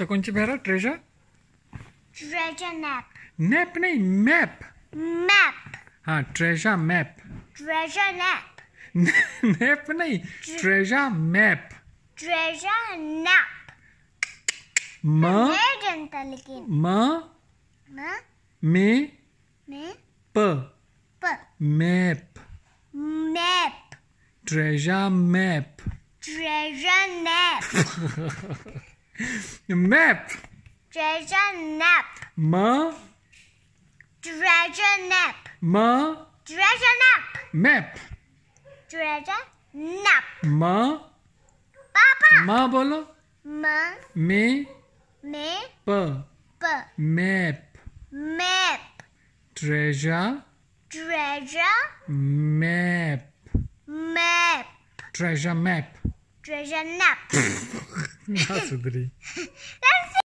अच्छा कोणची फेरा ट्रेजर treasure? Nap नॅप नाही मॅप map. हा treasure map treasure nap nap नाही ट्रेजर मॅप treasure nap म मैं जनता लेकिन। म म मे में प प map map. Treasure map treasure nap map treasure nap म treasure nap म treasure nap map treasure nap म पापा म बोलो म मे में प प map map treasure treasure map map treasure map treasure Nossa, Dri.